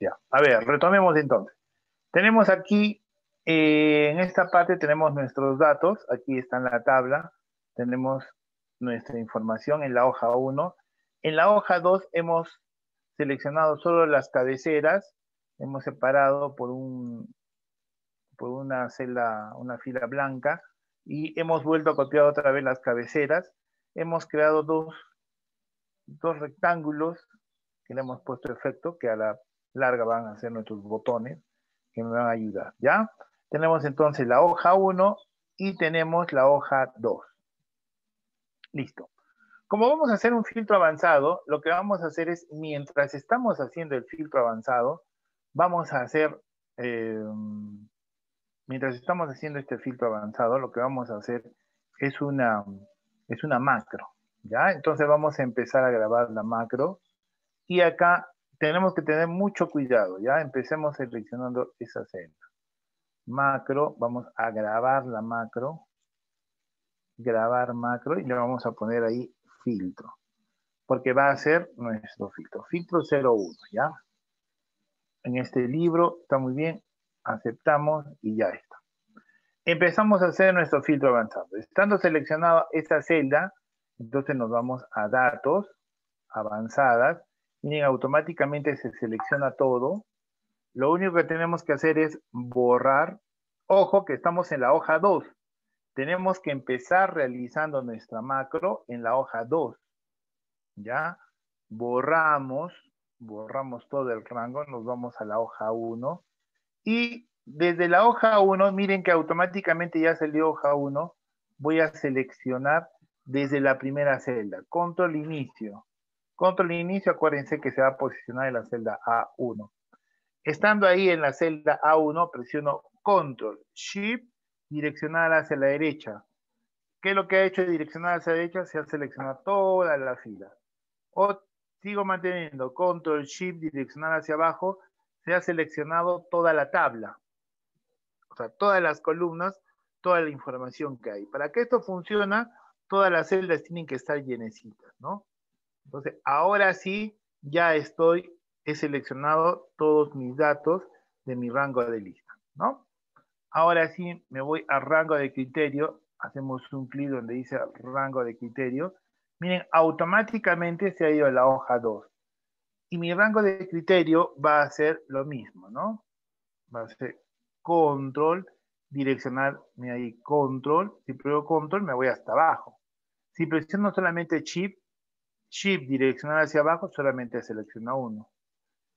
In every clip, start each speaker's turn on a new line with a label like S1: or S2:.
S1: Ya, a ver, retomemos entonces. Tenemos aquí, eh, en esta parte tenemos nuestros datos, aquí está en la tabla, tenemos nuestra información en la hoja 1. En la hoja 2 hemos seleccionado solo las cabeceras, hemos separado por, un, por una celda, una fila blanca, y hemos vuelto a copiar otra vez las cabeceras. Hemos creado dos, dos rectángulos que le hemos puesto efecto, que a la larga van a ser nuestros botones que me van a ayudar, ¿ya? Tenemos entonces la hoja 1 y tenemos la hoja 2. Listo. Como vamos a hacer un filtro avanzado, lo que vamos a hacer es, mientras estamos haciendo el filtro avanzado, vamos a hacer, eh, mientras estamos haciendo este filtro avanzado, lo que vamos a hacer es una, es una macro, ¿ya? Entonces vamos a empezar a grabar la macro y acá tenemos que tener mucho cuidado, ¿ya? Empecemos seleccionando esa celda. Macro, vamos a grabar la macro, grabar macro y le vamos a poner ahí filtro, porque va a ser nuestro filtro, filtro 01, ¿ya? En este libro está muy bien, aceptamos y ya está. Empezamos a hacer nuestro filtro avanzado. Estando seleccionada esta celda, entonces nos vamos a datos, avanzadas, y automáticamente se selecciona todo. Lo único que tenemos que hacer es borrar. Ojo que estamos en la hoja 2 tenemos que empezar realizando nuestra macro en la hoja 2. ¿Ya? Borramos, borramos todo el rango, nos vamos a la hoja 1. Y desde la hoja 1, miren que automáticamente ya salió hoja 1. Voy a seleccionar desde la primera celda. Control inicio. Control inicio, acuérdense que se va a posicionar en la celda A1. Estando ahí en la celda A1, presiono Control Shift direccionar hacia la derecha. ¿Qué es lo que ha hecho direccionar hacia la derecha? Se ha seleccionado toda la fila. O sigo manteniendo control shift direccionar hacia abajo, se ha seleccionado toda la tabla. O sea, todas las columnas, toda la información que hay. Para que esto funcione, todas las celdas tienen que estar llenecitas, ¿no? Entonces, ahora sí, ya estoy, he seleccionado todos mis datos de mi rango de lista, ¿no? Ahora sí, me voy a rango de criterio. Hacemos un clic donde dice rango de criterio. Miren, automáticamente se ha ido a la hoja 2. Y mi rango de criterio va a ser lo mismo, ¿no? Va a ser control, direccional, me ahí control. Si pruebo control, me voy hasta abajo. Si presiono solamente shift, shift direccional hacia abajo, solamente selecciona uno.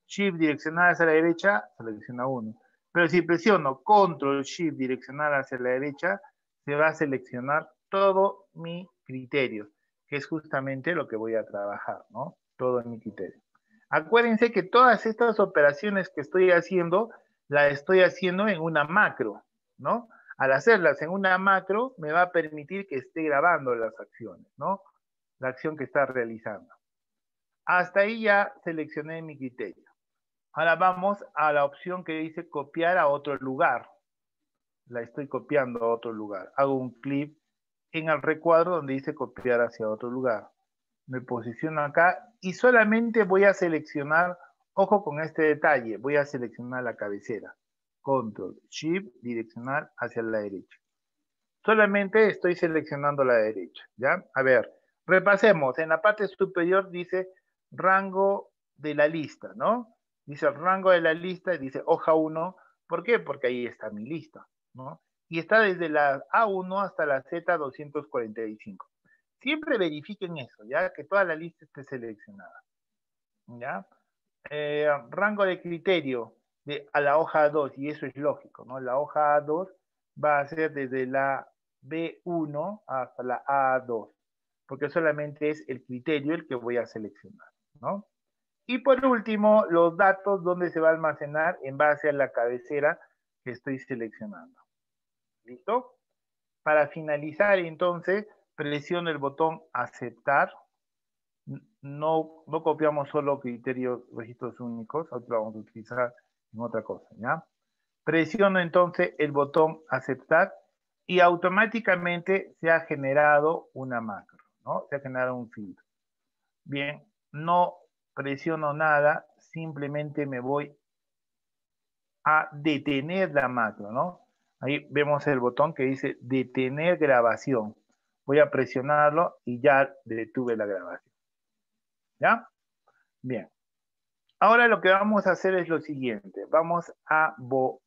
S1: Shift direccional hacia la derecha, selecciona uno. Pero si presiono Control Shift direccional hacia la derecha, se va a seleccionar todo mi criterio, que es justamente lo que voy a trabajar, ¿no? Todo mi criterio. Acuérdense que todas estas operaciones que estoy haciendo, las estoy haciendo en una macro, ¿no? Al hacerlas en una macro, me va a permitir que esté grabando las acciones, ¿no? La acción que está realizando. Hasta ahí ya seleccioné mi criterio. Ahora vamos a la opción que dice copiar a otro lugar. La estoy copiando a otro lugar. Hago un clic en el recuadro donde dice copiar hacia otro lugar. Me posiciono acá y solamente voy a seleccionar, ojo con este detalle, voy a seleccionar la cabecera. Control, Shift, direccionar hacia la derecha. Solamente estoy seleccionando la derecha, ¿ya? A ver, repasemos. En la parte superior dice rango de la lista, ¿no? dice el rango de la lista, dice hoja 1. ¿Por qué? Porque ahí está mi lista, ¿no? Y está desde la A1 hasta la Z245. Siempre verifiquen eso, ¿ya? Que toda la lista esté seleccionada, ¿ya? Eh, rango de criterio de, a la hoja 2, y eso es lógico, ¿no? La hoja A2 va a ser desde la B1 hasta la A2, porque solamente es el criterio el que voy a seleccionar, ¿no? Y por último, los datos donde se va a almacenar en base a la cabecera que estoy seleccionando. ¿Listo? Para finalizar, entonces, presiono el botón aceptar. No, copiamos solo criterios, registros únicos, ahora vamos a utilizar en otra cosa, ¿ya? Presiono entonces el botón aceptar y automáticamente se ha generado una macro, ¿no? Se ha generado un filtro. Bien, no presiono nada, simplemente me voy a detener la macro, ¿no? Ahí vemos el botón que dice detener grabación. Voy a presionarlo y ya detuve la grabación. ¿Ya? Bien. Ahora lo que vamos a hacer es lo siguiente. Vamos a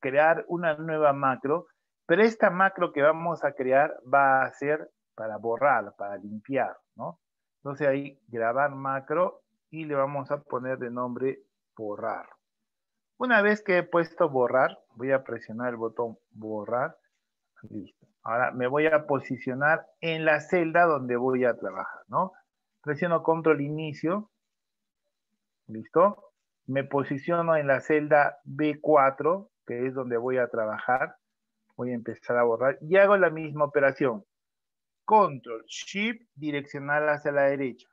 S1: crear una nueva macro, pero esta macro que vamos a crear va a ser para borrar, para limpiar, ¿no? Entonces ahí grabar macro y le vamos a poner de nombre borrar. Una vez que he puesto borrar, voy a presionar el botón borrar. Listo. Ahora me voy a posicionar en la celda donde voy a trabajar, ¿no? Presiono control inicio. ¿Listo? Me posiciono en la celda B4, que es donde voy a trabajar. Voy a empezar a borrar y hago la misma operación. Control Shift direccional hacia la derecha.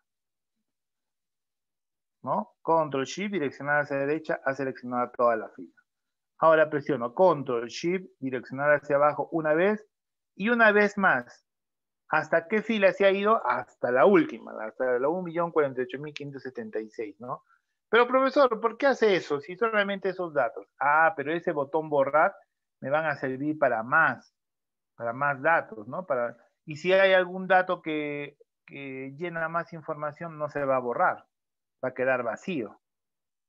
S1: ¿no? Control Shift, direccionar hacia la derecha, a seleccionar toda la fila. Ahora presiono Control Shift, direccionar hacia abajo una vez y una vez más. ¿Hasta qué fila se ha ido? Hasta la última, hasta la 1.048.576, ¿no? Pero profesor, ¿por qué hace eso? Si solamente esos datos. Ah, pero ese botón borrar me van a servir para más, para más datos, ¿no? Para, y si hay algún dato que, llena más información, no se va a borrar va a quedar vacío.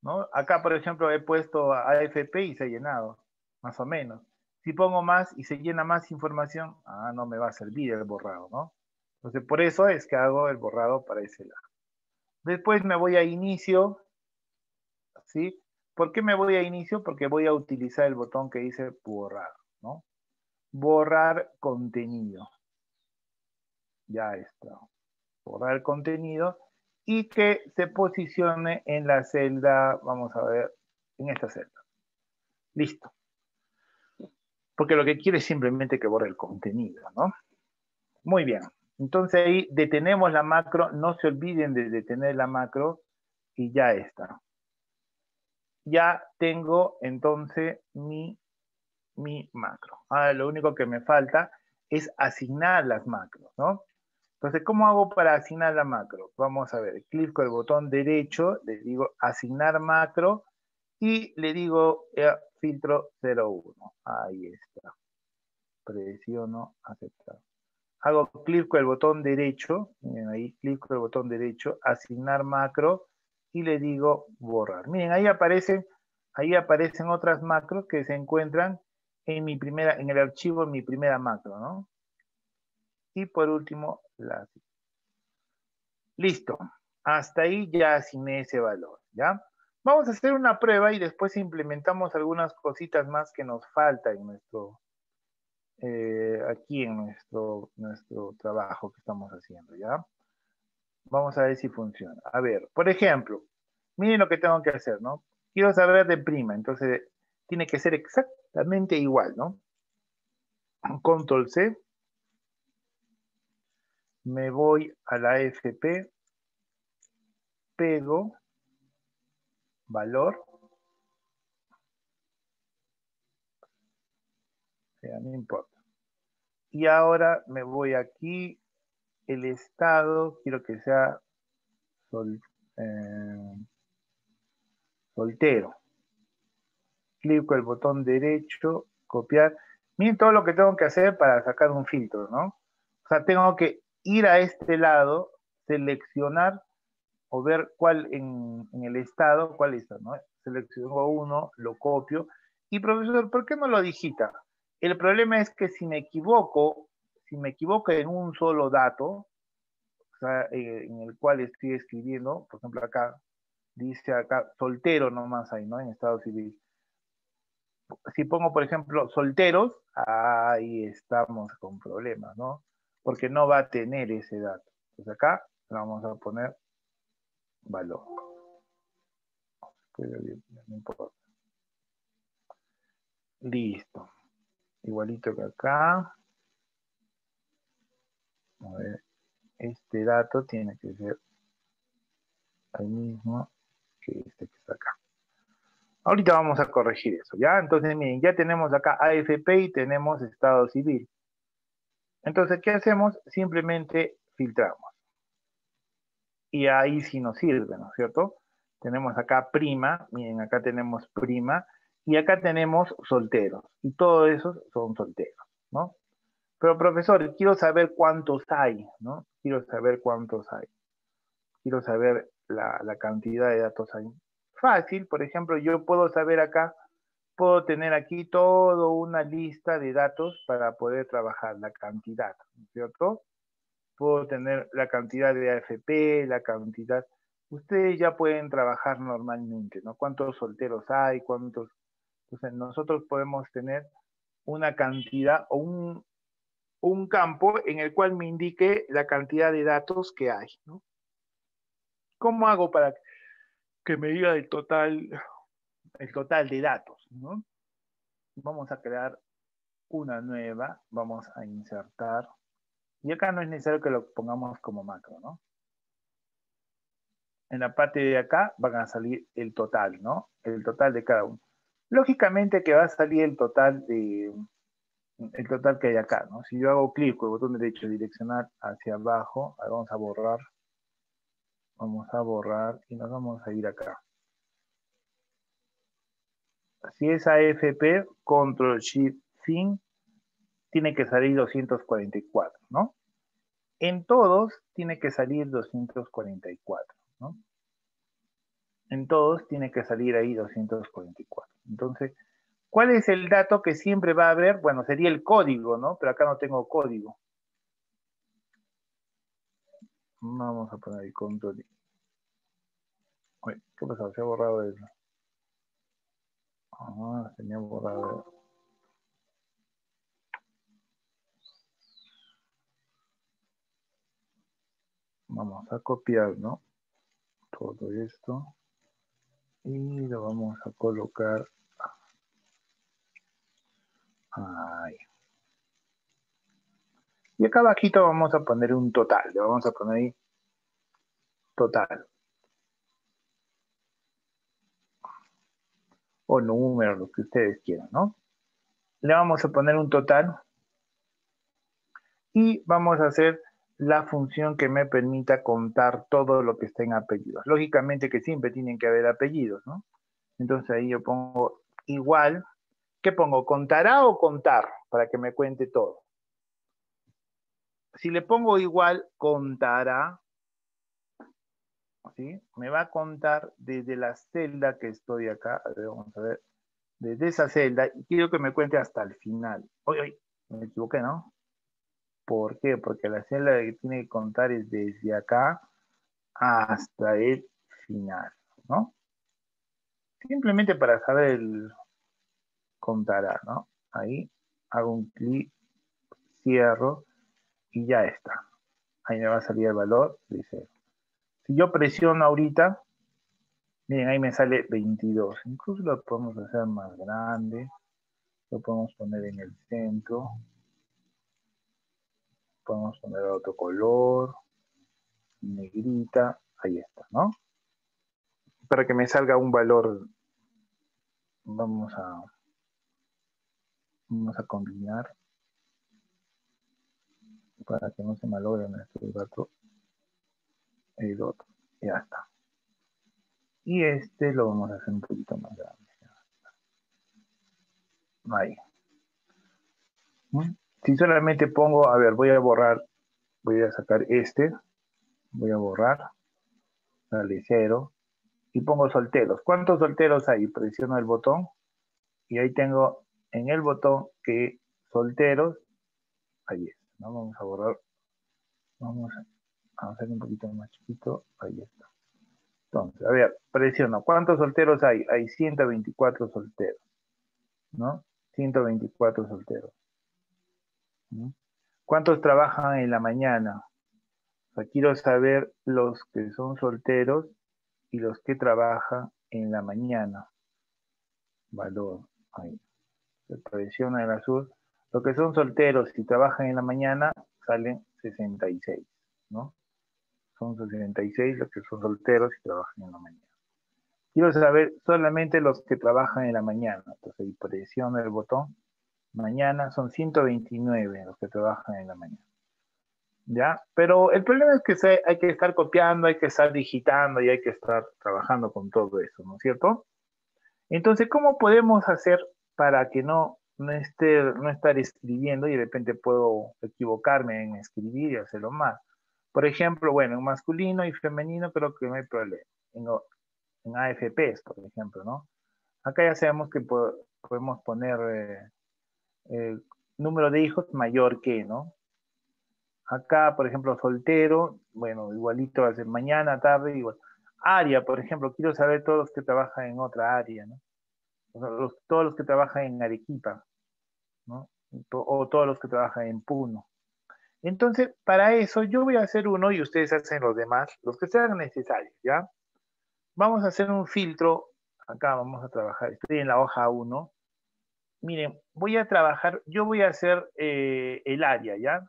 S1: ¿no? Acá, por ejemplo, he puesto AFP y se ha llenado, más o menos. Si pongo más y se llena más información, ah, no me va a servir el borrado, ¿no? Entonces, por eso es que hago el borrado para ese lado. Después me voy a inicio, ¿sí? ¿Por qué me voy a inicio? Porque voy a utilizar el botón que dice borrar, ¿no? Borrar contenido. Ya está. Borrar contenido y que se posicione en la celda, vamos a ver, en esta celda. Listo. Porque lo que quiere es simplemente que borre el contenido, ¿no? Muy bien. Entonces ahí detenemos la macro, no se olviden de detener la macro y ya está. Ya tengo entonces mi, mi macro. Ahora lo único que me falta es asignar las macros, ¿no? Entonces, ¿cómo hago para asignar la macro? Vamos a ver, clico el botón derecho, le digo asignar macro y le digo eh, filtro 01. Ahí está. Presiono aceptar. Hago clic con el botón derecho, miren ahí, clic el botón derecho, asignar macro y le digo borrar. Miren, ahí aparecen, ahí aparecen otras macros que se encuentran en mi primera, en el archivo en mi primera macro, ¿no? Y por último, la... Listo. Hasta ahí ya asigné ese valor, ¿ya? Vamos a hacer una prueba y después implementamos algunas cositas más que nos falta en nuestro, eh, aquí en nuestro, nuestro trabajo que estamos haciendo, ¿ya? Vamos a ver si funciona. A ver, por ejemplo, miren lo que tengo que hacer, ¿no? Quiero saber de prima, entonces tiene que ser exactamente igual, ¿no? Control C, me voy a la FP, pego valor, no importa. Y ahora me voy aquí, el estado, quiero que sea eh, soltero. Clico el botón derecho, copiar. Miren todo lo que tengo que hacer para sacar un filtro, ¿no? O sea, tengo que ir a este lado, seleccionar o ver cuál en, el estado, cuál está, ¿no? Selecciono uno, lo copio. Y profesor, ¿por qué no lo digita? El problema es que si me equivoco, si me equivoco en un solo dato, o sea, eh, en el cual estoy escribiendo, por ejemplo acá, dice acá soltero nomás ahí, ¿no? En estado civil. Si pongo, por ejemplo, solteros, ahí estamos con problemas, ¿no? Porque no va a tener ese dato. Entonces acá le vamos a poner valor. No importa. Listo. Igualito que acá. A ver, este dato tiene que ser el mismo que este que está acá. Ahorita vamos a corregir eso, ¿ya? Entonces, miren, ya tenemos acá AFP y tenemos estado civil. Entonces, ¿qué hacemos? Simplemente filtramos. Y ahí sí nos sirve, ¿no es cierto? Tenemos acá prima, miren, acá tenemos prima, Y acá tenemos solteros. Y todos esos son solteros, ¿no? Pero profesor, quiero saber cuántos hay, ¿no? Quiero saber cuántos hay. Quiero saber la, la cantidad de datos hay. Fácil, por ejemplo, yo puedo saber acá, puedo tener aquí toda una lista de datos para poder trabajar la cantidad, ¿no es cierto? Puedo tener la cantidad de AFP, la cantidad ustedes ya pueden trabajar normalmente, ¿no? ¿Cuántos solteros hay? ¿Cuántos? Entonces, nosotros podemos tener una cantidad o un, un campo en el cual me indique la cantidad de datos que hay, ¿no? ¿Cómo hago para que me diga el total, el total de datos, ¿no? Vamos a crear una nueva, vamos a insertar, y acá no es necesario que lo pongamos como macro, ¿no? en la parte de acá van a salir el total, ¿no? El total de cada uno. Lógicamente que va a salir el total de el total que hay acá, ¿no? Si yo hago clic con el botón derecho direccionar hacia abajo, vamos a borrar, vamos a borrar y nos vamos a ir acá. Si es AFP, Control Shift Fin, tiene que salir 244, ¿no? En todos tiene que salir 244. En todos tiene que salir ahí 244. Entonces, ¿cuál es el dato que siempre va a haber? Bueno, sería el código, ¿no? Pero acá no tengo código. Vamos a poner el control. ¿Qué pasó? Se ha borrado eso. Ah, ha borrado. Vamos a copiar, ¿no? todo esto y lo vamos a colocar ahí. Y acá abajito vamos a poner un total, le vamos a poner ahí total. O número, lo que ustedes quieran, ¿no? Le vamos a poner un total y vamos a hacer la función que me permita contar todo lo que está en apellidos. Lógicamente que siempre tienen que haber apellidos, ¿no? Entonces ahí yo pongo igual. ¿Qué pongo? ¿Contará o contar? Para que me cuente todo. Si le pongo igual, contará. ¿Sí? Me va a contar desde la celda que estoy acá. A ver, vamos a ver. Desde esa celda. Y quiero que me cuente hasta el final. Oye, oye, me equivoqué, ¿no? ¿Por qué? Porque la celda que tiene que contar es desde acá hasta el final, ¿no? Simplemente para saber el contará, ¿no? Ahí hago un clic, cierro y ya está. Ahí me va a salir el valor de cero. Si yo presiono ahorita, miren, ahí me sale 22. Incluso lo podemos hacer más grande. Lo podemos poner en el centro podemos poner otro color, negrita, ahí está, ¿no? Para que me salga un valor, vamos a, vamos a combinar para que no se malogre nuestro gato el otro, ya está. Y este lo vamos a hacer un poquito más grande. Ahí. ¿Mm? Si solamente pongo, a ver, voy a borrar, voy a sacar este, voy a borrar, dale cero, y pongo solteros. ¿Cuántos solteros hay? Presiono el botón y ahí tengo en el botón que solteros, ahí ¿no? Vamos a borrar, vamos a hacer un poquito más chiquito, ahí está. Entonces, a ver, presiono, ¿cuántos solteros hay? Hay 124 solteros, ¿no? 124 solteros. ¿Cuántos trabajan en la mañana? quiero saber los que son solteros y los que trabajan en la mañana. Valor. Ahí. Se presiona el azul. Los que son solteros y trabajan en la mañana salen 66, ¿no? Son 66 los que son solteros y trabajan en la mañana. Quiero saber solamente los que trabajan en la mañana. Entonces, presiono el botón Mañana son 129 los que trabajan en la mañana. ¿Ya? Pero el problema es que hay que estar copiando, hay que estar digitando y hay que estar trabajando con todo eso, ¿no es cierto? Entonces, ¿cómo podemos hacer para que no, no, esté, no estar escribiendo y de repente puedo equivocarme en escribir y hacerlo mal? Por ejemplo, bueno, en masculino y femenino creo que no hay problema. En, AFPs, por ejemplo, ¿no? Acá ya sabemos que podemos poner eh, el número de hijos mayor que, ¿no? Acá, por ejemplo, soltero, bueno, igualito va mañana, tarde, igual. Área, por ejemplo, quiero saber todos los que trabajan en otra área, ¿no? todos los que trabajan en Arequipa, ¿no? O todos los que trabajan en Puno. Entonces, para eso yo voy a hacer uno y ustedes hacen los demás, los que sean necesarios, ¿ya? Vamos a hacer un filtro, acá vamos a trabajar, estoy en la hoja 1. Miren, voy a trabajar, yo voy a hacer eh, el área, ¿ya?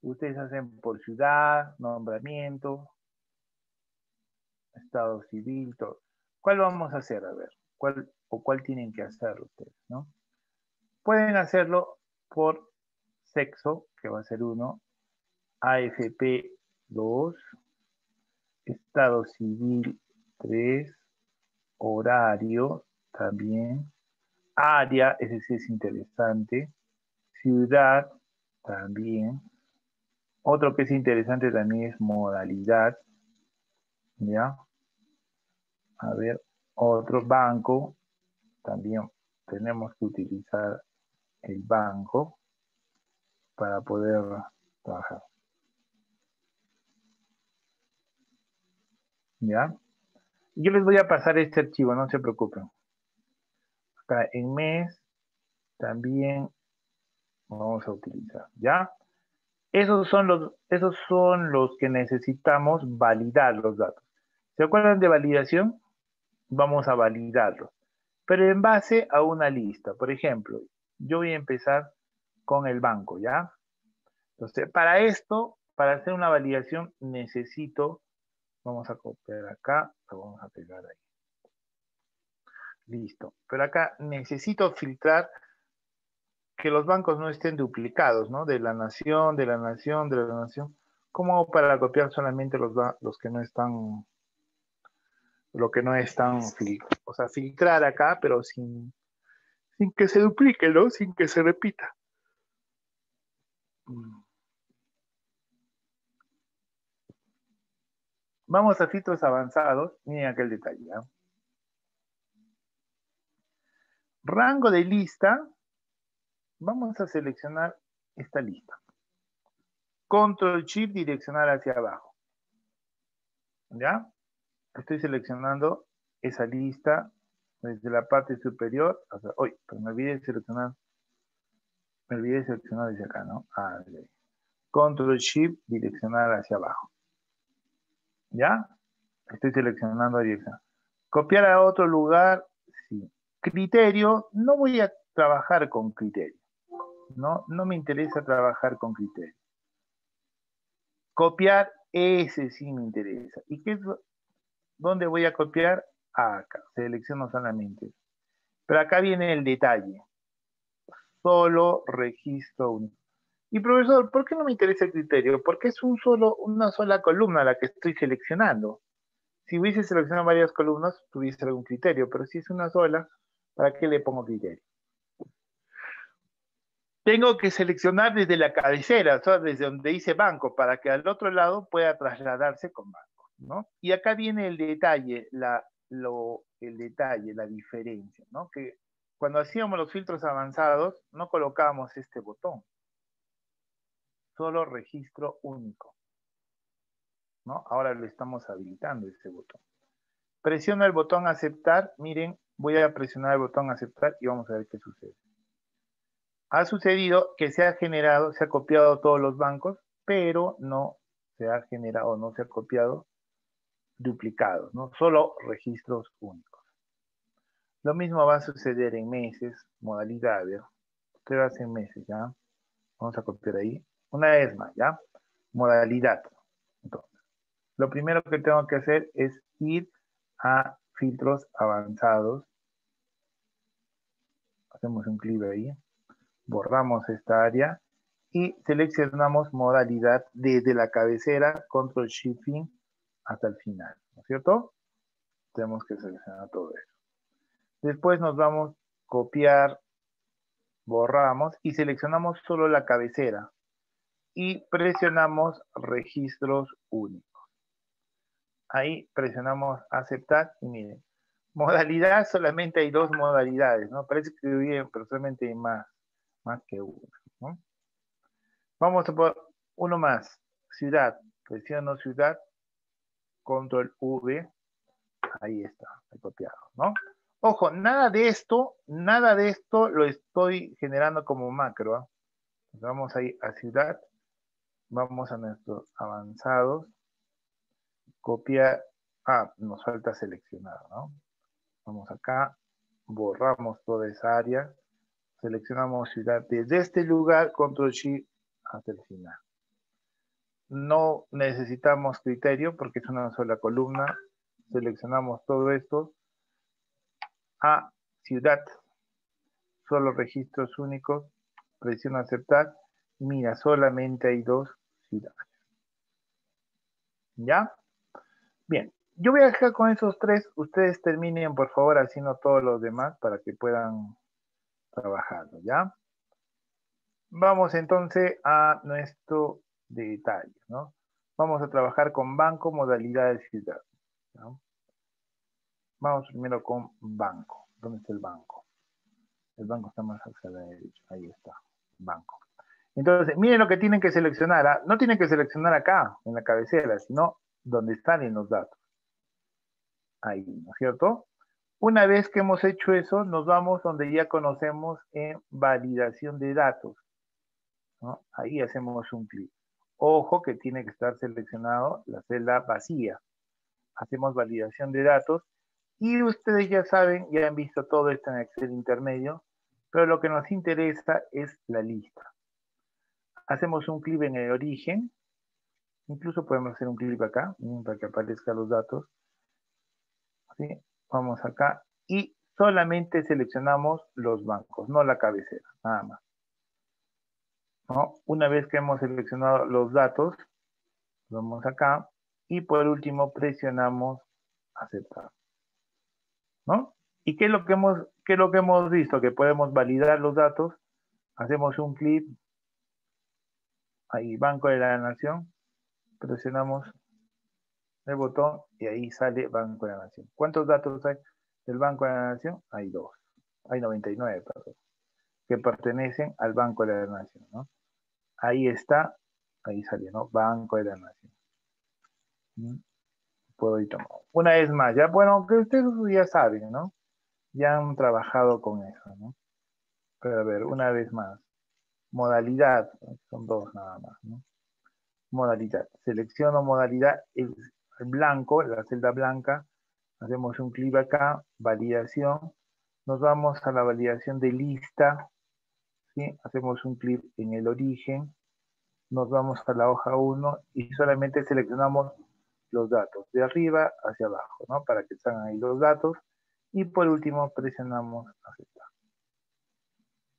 S1: Ustedes hacen por ciudad, nombramiento, estado civil, todo. ¿Cuál vamos a hacer? A ver, ¿cuál o cuál tienen que hacer ustedes, no? Pueden hacerlo por sexo, que va a ser uno, AFP 2, estado civil 3, horario también, área, ese sí es interesante, ciudad también, otro que es interesante también es modalidad. ¿Ya? A ver, otro banco. También tenemos que utilizar el banco para poder trabajar. ¿Ya? Yo les voy a pasar este archivo, no se preocupen. Acá en mes también vamos a utilizar. ¿Ya? Esos son los, esos son los que necesitamos validar los datos. ¿Se acuerdan de validación? Vamos a validarlos. Pero en base a una lista. Por ejemplo, yo voy a empezar con el banco, ¿ya? Entonces, para esto, para hacer una validación, necesito, vamos a copiar acá, lo vamos a pegar ahí. Listo. Pero acá necesito filtrar que los bancos no estén duplicados, ¿no? De la nación, de la nación, de la nación. ¿Cómo hago para copiar solamente los, los que no están, lo que no están, o sea, filtrar acá, pero sin, sin que se duplique, ¿no? Sin que se repita. Vamos a filtros avanzados. Miren aquel detalle. ¿ah? Rango de lista Vamos a seleccionar esta lista. Control Shift direccionar hacia abajo. ¿Ya? Estoy seleccionando esa lista desde la parte superior. Hasta, hoy, pero me olvidé de seleccionar. Me olvidé de seleccionar desde acá, ¿no? Ah, Control Shift direccionar hacia abajo. ¿Ya? Estoy seleccionando dirección. Copiar a otro lugar, sí. Criterio, no voy a trabajar con criterio. ¿no? No me interesa trabajar con criterios. Copiar, ese sí me interesa. ¿Y qué dónde voy a copiar? Acá, selecciono solamente. Pero acá viene el detalle. Solo registro único. Y profesor, ¿por qué no me interesa el criterio? Porque es un solo, una sola columna la que estoy seleccionando. Si hubiese seleccionado varias columnas, tuviese algún criterio, pero si es una sola, ¿para qué le pongo criterio? tengo que seleccionar desde la cabecera, o sea, desde donde dice banco, para que al otro lado pueda trasladarse con banco, ¿no? Y acá viene el detalle, la, lo, el detalle, la diferencia, ¿no? Que cuando hacíamos los filtros avanzados, no colocábamos este botón. Solo registro único. Ahora lo estamos habilitando este botón. Presiono el botón aceptar. Miren, voy a presionar el botón aceptar y vamos a ver qué sucede ha sucedido que se ha generado, se ha copiado todos los bancos, pero no se ha generado, no se ha copiado duplicados, ¿no? Solo registros únicos. Lo mismo va a suceder en meses, modalidades. Usted hace en meses, ¿ya? Vamos a copiar ahí. Una vez más, ¿ya? Modalidad. Entonces, lo primero que tengo que hacer es ir a filtros avanzados. Hacemos un clic ahí borramos esta área y seleccionamos modalidad desde la cabecera, control shifting hasta el final, ¿no es cierto? Tenemos que seleccionar todo eso. Después nos vamos a copiar, borramos y seleccionamos solo la cabecera. Y presionamos registros únicos. Ahí presionamos aceptar y miren, modalidad solamente hay dos modalidades, ¿no? Parece que bien, pero solamente hay más, más que una, Vamos a poner uno más, ciudad, presiono ciudad, control V, ahí está, he copiado, ¿no? Ojo, nada de esto, nada de esto lo estoy generando como macro. ¿ah? Vamos ahí a ciudad, vamos a nuestros avanzados, copiar, ah, nos falta seleccionar, ¿no? Vamos acá, borramos toda esa área, seleccionamos ciudad desde este lugar, control shift hasta el final. No necesitamos criterio porque es una sola columna, seleccionamos todo esto, a ciudad, solo registros únicos, presiona aceptar, mira, solamente hay dos ciudades. ¿Ya? Bien, yo voy a dejar con esos tres, ustedes terminen por favor haciendo todos los demás para que puedan trabajarlo, ¿ya? Vamos entonces a nuestro detalle, ¿no? Vamos a trabajar con banco, modalidad de ciudad. Vamos primero con banco. ¿Dónde está el banco? El banco está más hacia la derecha. Ahí está, banco. Entonces, miren lo que tienen que seleccionar. ¿ah? No tienen que seleccionar acá, en la cabecera, sino donde están en los datos. Ahí, ¿no es cierto? Una vez que hemos hecho eso, nos vamos donde ya conocemos en validación de datos. Ahí hacemos un clic. Ojo que tiene que estar seleccionado la celda vacía. Hacemos validación de datos y ustedes ya saben, ya han visto todo esto en Excel intermedio, pero lo que nos interesa es la lista. Hacemos un clic en el origen, incluso podemos hacer un clic acá, para que aparezcan los datos. Vamos acá y solamente seleccionamos los bancos, no la cabecera, nada más. Una vez que hemos seleccionado los datos, vamos acá y por último presionamos aceptar. ¿No? ¿Y qué es lo que hemos, qué es lo que hemos visto? Que podemos validar los datos, hacemos un clic, ahí, Banco de la Nación, presionamos el botón y ahí sale Banco de la Nación. ¿Cuántos datos hay del Banco de la Nación? Hay dos, hay 99, perdón, que pertenecen al Banco de la Nación, ¿no? Ahí está, ahí sale, ¿no? Banco de la Nación. ¿Mm? puedo ir tomando. Una vez más, ya, bueno, que ustedes ya saben, ¿no? Ya han trabajado con eso, ¿no? Pero a ver, una vez más. Modalidad, son dos nada más, ¿no? Modalidad. Selecciono modalidad, el, blanco, la celda blanca. Hacemos un clic acá, validación. Nos vamos a la validación de lista. ¿sí? Hacemos un clic en el origen. Nos vamos a la hoja 1 y solamente seleccionamos los datos de arriba hacia abajo, ¿no? Para que salgan ahí los datos. Y por último presionamos aceptar.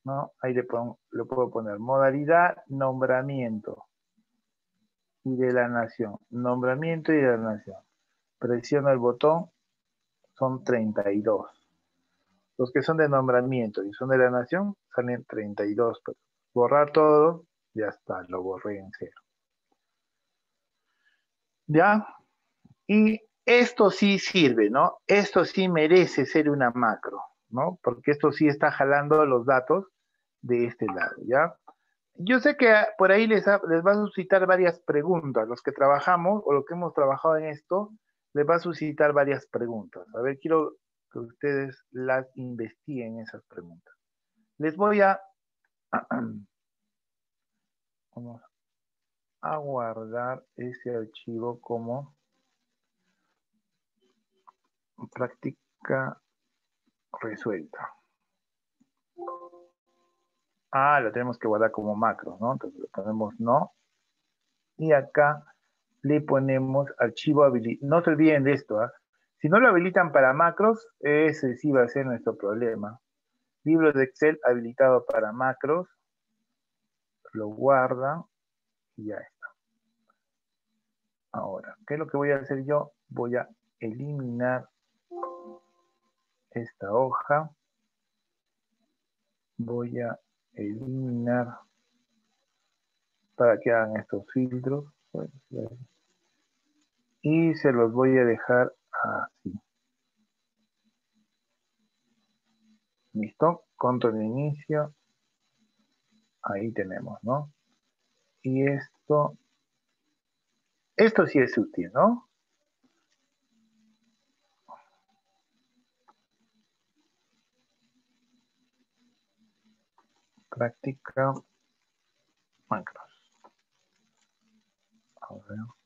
S1: ¿No? Ahí le, le puedo poner modalidad, nombramiento y de la nación. Nombramiento y de la nación. Presiono el botón, son 32. Los que son de nombramiento y son de la nación salen 32. Borrar todo, ya está, lo borré en cero. ¿Ya? Y esto sí sirve, ¿no? Esto sí merece ser una macro, ¿no? Porque esto sí está jalando los datos de este lado, ¿ya? Yo sé que por ahí les, les va a suscitar varias preguntas. Los que trabajamos o los que hemos trabajado en esto, les va a suscitar varias preguntas. A ver, quiero que ustedes las investiguen esas preguntas. Les voy a... Vamos a guardar ese archivo como práctica resuelta. Ah, lo tenemos que guardar como macro, ¿no? Entonces le ponemos no. Y acá le ponemos archivo habilitado. No se olviden de esto, ¿ah? Si no lo habilitan para macros, ese sí va a ser nuestro problema. Libro de Excel habilitado para macros. Lo guarda y ya está. Ahora, ¿qué es lo que voy a hacer yo? Voy a eliminar esta hoja. Voy a eliminar para que hagan estos filtros. Y se los voy a dejar así. Listo, control de inicio. Ahí tenemos, ¿no? Y esto, esto sí es útil, ¿no? Práctica macros. A ver.